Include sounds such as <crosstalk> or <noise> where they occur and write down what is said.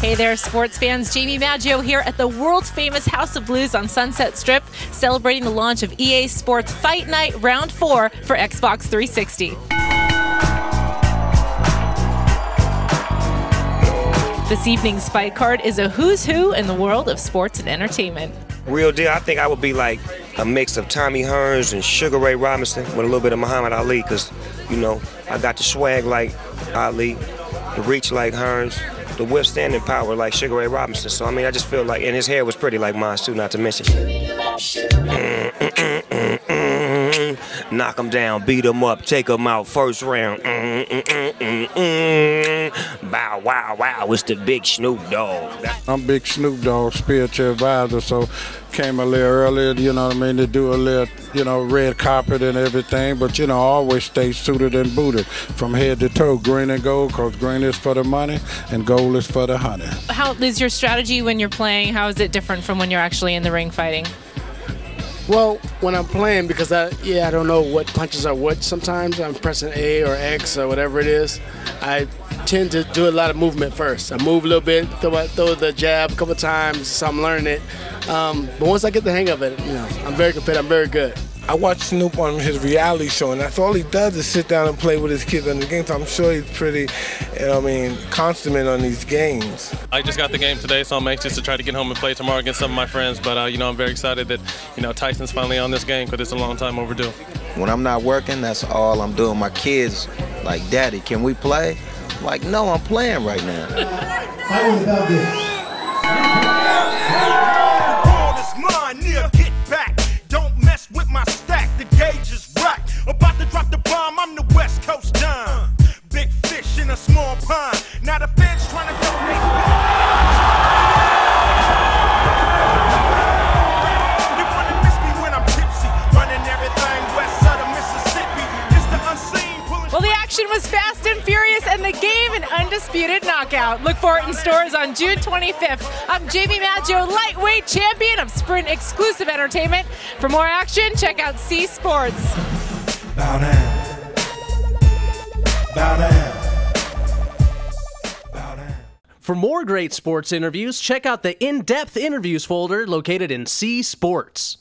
there, sports fans. Jamie Maggio here at the world famous House of Blues on Sunset Strip, celebrating the launch of EA Sports Fight Night Round 4 for Xbox 360. This evening's fight card is a who's who in the world of sports and entertainment. Real deal, I think I would be like a mix of Tommy Hearns and Sugar Ray Robinson with a little bit of Muhammad Ali, because, you know, I got the swag like Ali, the reach like Hearns, the withstanding power like Sugar Ray Robinson. So, I mean, I just feel like, and his hair was pretty like mine, too, not to mention. Mm mm mm, mm, mm, mm, Knock him down, beat him up, take him out, first round. Bow, wow, wow, it's the big Snoop Dogg. I'm Big Snoop Dogg, spiritual advisor, so came a little earlier, you know what I mean, to do a little, you know, red carpet and everything, but, you know, always stay suited and booted from head to toe, green and gold, because green is for the money and gold is for the honey. How is your strategy when you're playing? How is it different from when you're actually in the ring fighting? Well, when I'm playing, because I yeah I don't know what punches are what. Sometimes I'm pressing A or X or whatever it is. I tend to do a lot of movement first. I move a little bit, throw, throw the jab a couple times, so I'm learning it. Um, but once I get the hang of it, you know, I'm very competitive. I'm very good. I watch Snoop on his reality show, and that's all he does is sit down and play with his kids on the games. So I'm sure he's pretty, you know, I mean, consummate on these games. I just got the game today, so I'm anxious to try to get home and play tomorrow against some of my friends. But uh, you know, I'm very excited that you know Tyson's finally on this game because it's a long time overdue. When I'm not working, that's all I'm doing. My kids, like, Daddy, can we play? I'm like, no, I'm playing right now. <laughs> with action was fast and furious, and the game an undisputed knockout. Look for it in stores on June 25th. I'm Jamie Maggio, lightweight champion of Sprint exclusive entertainment. For more action, check out C Sports. Bow down. Bow down. For more great sports interviews, check out the in depth interviews folder located in C Sports.